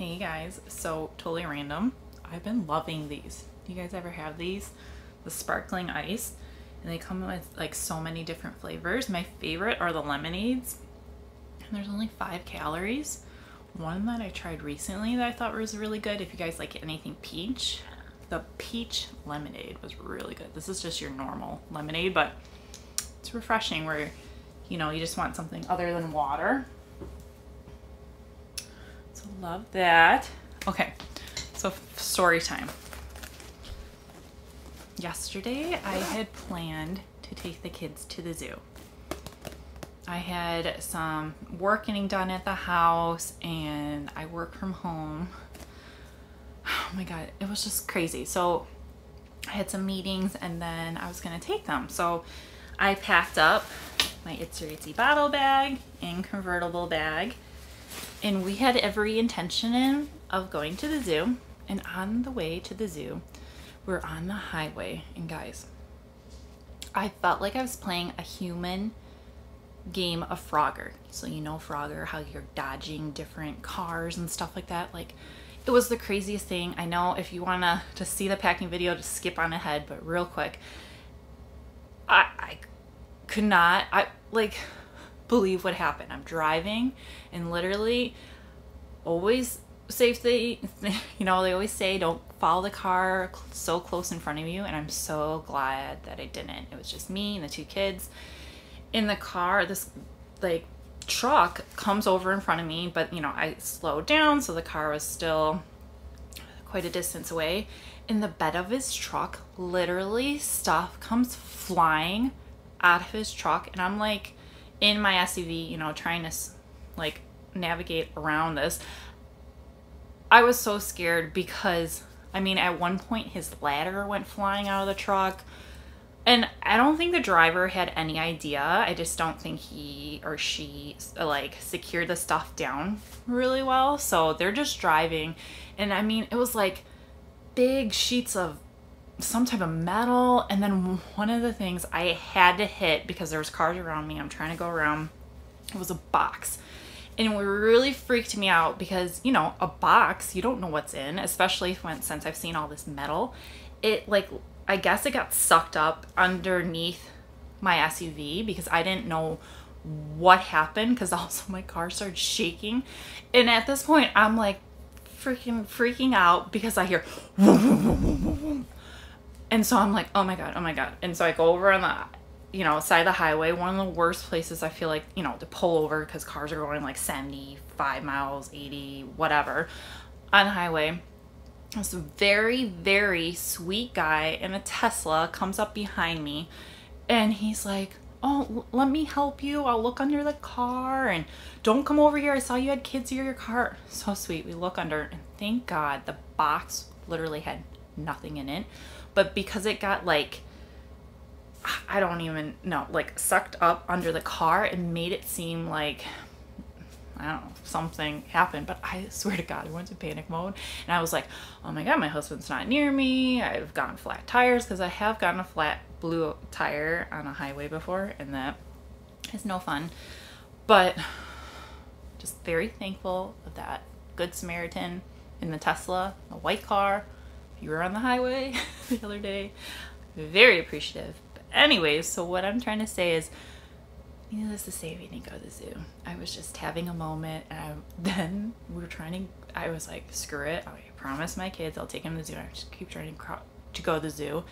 Hey guys, so totally random. I've been loving these. You guys ever have these? The sparkling ice. And they come with like so many different flavors. My favorite are the lemonades. And there's only five calories. One that I tried recently that I thought was really good, if you guys like anything peach, the peach lemonade was really good. This is just your normal lemonade, but it's refreshing where, you know, you just want something other than water. Love that. Okay, so story time. Yesterday I had planned to take the kids to the zoo. I had some work getting done at the house and I work from home. Oh my god, it was just crazy. So I had some meetings and then I was gonna take them. So I packed up my Itzy Ritzy bottle bag and convertible bag and we had every intention in of going to the zoo. And on the way to the zoo we're on the highway. And guys i felt like i was playing a human game of frogger. So you know frogger how you're dodging different cars and stuff like that. Like it was the craziest thing. I know if you want to see the packing video to skip on ahead. But real quick i i could not i like believe what happened. I'm driving and literally always safety, you know, they always say don't follow the car so close in front of you. And I'm so glad that I didn't. It was just me and the two kids in the car. This like truck comes over in front of me, but you know, I slowed down. So the car was still quite a distance away. In the bed of his truck, literally stuff comes flying out of his truck. And I'm like, in my SUV, you know, trying to like navigate around this, I was so scared because I mean, at one point his ladder went flying out of the truck. And I don't think the driver had any idea. I just don't think he or she uh, like secured the stuff down really well. So they're just driving. And I mean, it was like big sheets of some type of metal. And then one of the things I had to hit because there was cars around me I'm trying to go around it was a box. And it really freaked me out because you know a box you don't know what's in especially when since I've seen all this metal. It like I guess it got sucked up underneath my SUV because I didn't know what happened because also my car started shaking. And at this point I'm like freaking freaking out because I hear and so I'm like, oh my God, oh my God. And so I go over on the, you know, side of the highway, one of the worst places I feel like, you know, to pull over because cars are going like 75 miles, 80, whatever on the highway. This very, very sweet guy in a Tesla comes up behind me and he's like, oh, let me help you. I'll look under the car and don't come over here. I saw you had kids near your car. So sweet. We look under and thank God the box literally had nothing in it but because it got like I don't even know, like sucked up under the car, and made it seem like I don't know, something happened, but I swear to God, I went to panic mode and I was like, oh my God, my husband's not near me. I've gotten flat tires because I have gotten a flat blue tire on a highway before and that is no fun. But just very thankful of that Good Samaritan in the Tesla, the white car, you were on the highway the other day. Very appreciative. But anyways, so what I'm trying to say is, needless to say, we didn't go to the zoo. I was just having a moment, and I, then we were trying to. I was like, screw it. I promise my kids I'll take them to the zoo. I just keep trying to, to go to the zoo.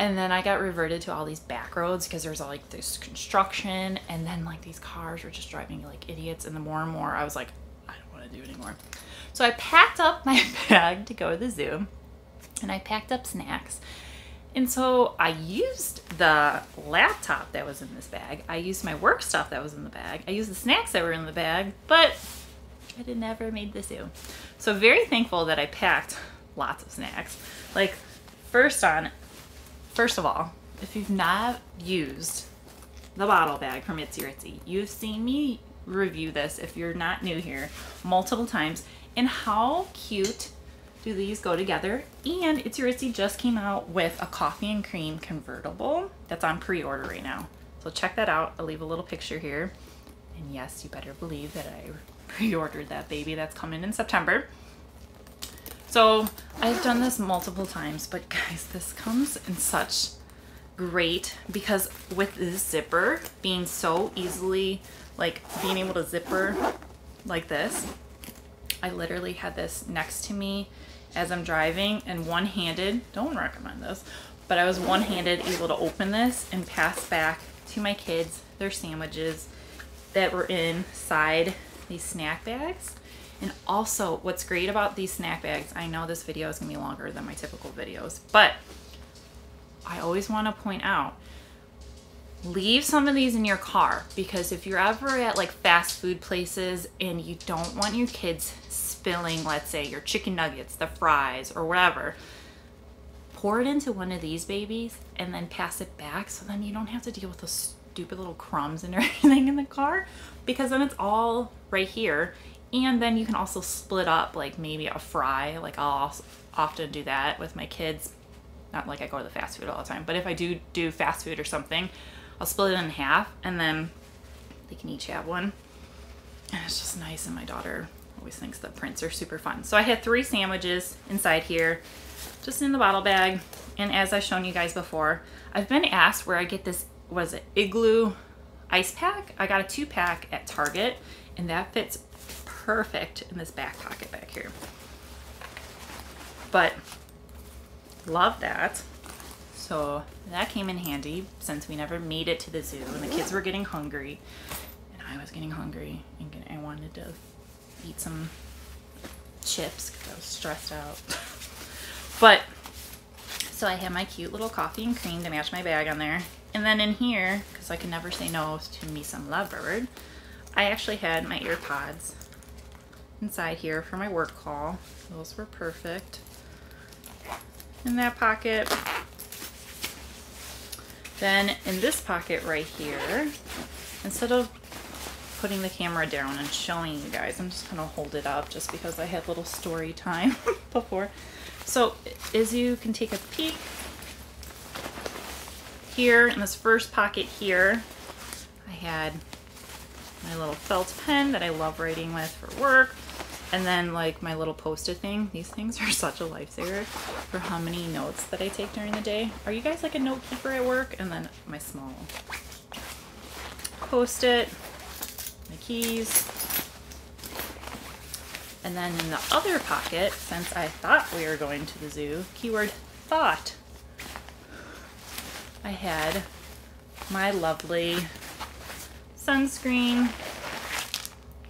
And then I got reverted to all these back roads because there's all like this construction, and then like these cars were just driving like idiots. And the more and more, I was like, I don't want to do it anymore. So I packed up my bag to go to the zoo and I packed up snacks. And so I used the laptop that was in this bag. I used my work stuff that was in the bag. I used the snacks that were in the bag, but I did never made the zoo. So very thankful that I packed lots of snacks. Like first on, first of all, if you've not used the bottle bag from Itzy Ritzy, you've seen me review this if you're not new here multiple times and how cute do these go together? And Itzy Ritzy just came out with a coffee and cream convertible that's on pre-order right now. So check that out. I'll leave a little picture here. And yes, you better believe that I pre-ordered that baby that's coming in September. So I've done this multiple times, but guys, this comes in such great because with this zipper being so easily like being able to zipper like this I literally had this next to me as I'm driving and one-handed don't recommend this but I was one-handed able to open this and pass back to my kids their sandwiches that were inside these snack bags. And also what's great about these snack bags I know this video is gonna be longer than my typical videos but I always want to point out leave some of these in your car because if you're ever at like fast food places and you don't want your kids spilling, let's say, your chicken nuggets, the fries, or whatever, pour it into one of these babies and then pass it back so then you don't have to deal with those stupid little crumbs and everything in the car because then it's all right here. And then you can also split up like maybe a fry. Like I'll often do that with my kids not like I go to the fast food all the time, but if I do do fast food or something, I'll split it in half and then they can each have one. And it's just nice. And my daughter always thinks that prints are super fun. So I had three sandwiches inside here, just in the bottle bag. And as I've shown you guys before, I've been asked where I get this, was it Igloo ice pack? I got a two pack at Target and that fits perfect in this back pocket back here. But Love that. So that came in handy since we never made it to the zoo and the kids were getting hungry and I was getting hungry and I wanted to eat some chips because I was stressed out. but so I had my cute little coffee and cream to match my bag on there. And then in here, because I can never say no to me some Lovebird, I actually had my AirPods inside here for my work call. Those were perfect in that pocket. Then in this pocket right here, instead of putting the camera down and showing you guys, I'm just gonna hold it up just because I had little story time before. So as you can take a peek, here in this first pocket here, I had my little felt pen that I love writing with for work. And then like my little post-it thing, these things are such a lifesaver for how many notes that I take during the day. Are you guys like a note keeper at work? And then my small post-it, my keys. And then in the other pocket, since I thought we were going to the zoo, keyword thought, I had my lovely sunscreen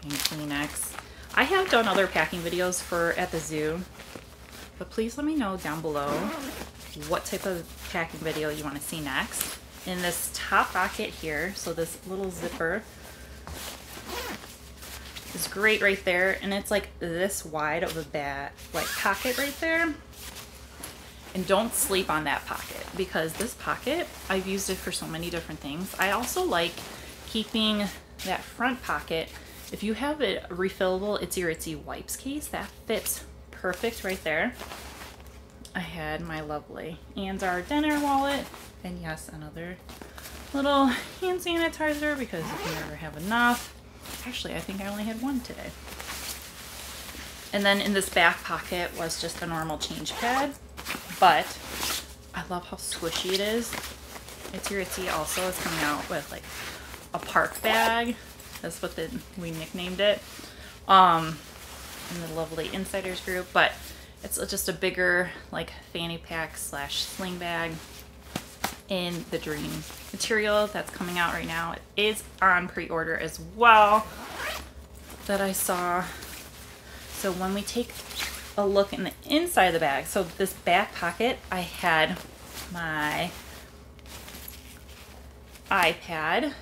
and Kleenex I have done other packing videos for at the zoo, but please let me know down below what type of packing video you want to see next. In this top pocket here, so this little zipper is great right there, and it's like this wide of a bat, like pocket right there. And don't sleep on that pocket because this pocket, I've used it for so many different things. I also like keeping that front pocket if you have a refillable Itzy Ritzy wipes case, that fits perfect right there. I had my lovely Andar dinner wallet, and yes, another little hand sanitizer because you never have enough. Actually, I think I only had one today. And then in this back pocket was just a normal change pad, but I love how squishy it is. Itzy Ritzy also is coming out with like a park bag that's what the, we nicknamed it. Um, in the lovely insiders group, but it's just a bigger like fanny pack slash sling bag in the dream material that's coming out right now. It is on pre-order as well that I saw. So when we take a look in the inside of the bag, so this back pocket, I had my iPad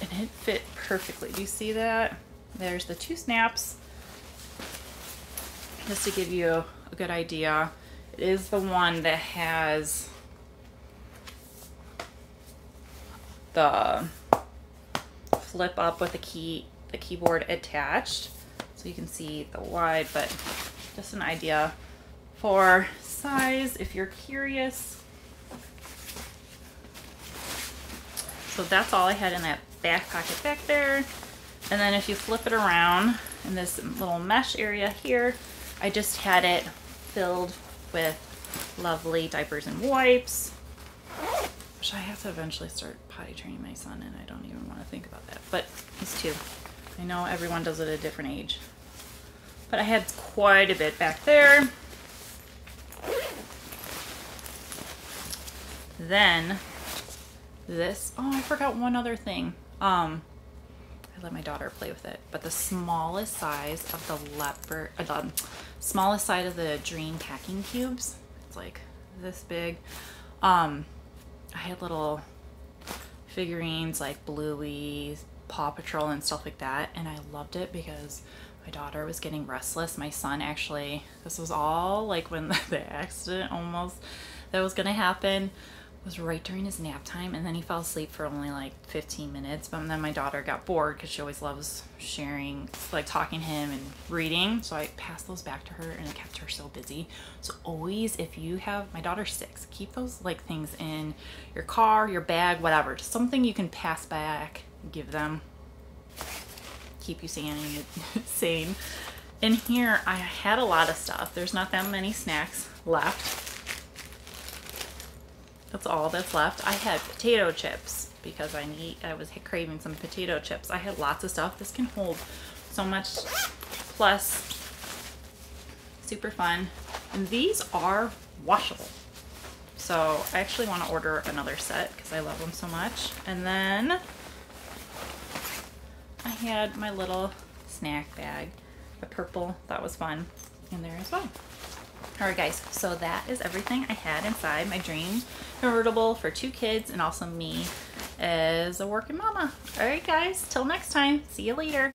and it fit perfectly. Do you see that? There's the two snaps. Just to give you a good idea, it is the one that has the flip up with the key, the keyboard attached. So you can see the wide, but just an idea for size if you're curious. So that's all I had in that back pocket back there. And then if you flip it around in this little mesh area here, I just had it filled with lovely diapers and wipes. Which I have to eventually start potty training my son and I don't even want to think about that. But he's two. I know everyone does it at a different age. But I had quite a bit back there. Then this, oh, I forgot one other thing. Um, I let my daughter play with it, but the smallest size of the leopard, uh, the smallest size of the Dream packing cubes, it's like this big. Um, I had little figurines like Bluey, Paw Patrol, and stuff like that, and I loved it because my daughter was getting restless. My son actually, this was all like when the accident almost that was gonna happen was right during his nap time and then he fell asleep for only like 15 minutes but then my daughter got bored because she always loves sharing like talking to him and reading so i passed those back to her and it kept her so busy. So always if you have my daughter's six keep those like things in your car your bag whatever just something you can pass back give them. Keep you sane sane. In here i had a lot of stuff. There's not that many snacks left that's all that's left. I had potato chips because I need, I was craving some potato chips. I had lots of stuff. This can hold so much plus super fun. And these are washable. So I actually want to order another set because I love them so much. And then I had my little snack bag, the purple, that was fun in there as well. Alright guys, so that is everything I had inside my dream convertible for two kids and also me as a working mama. Alright guys, till next time. See you later.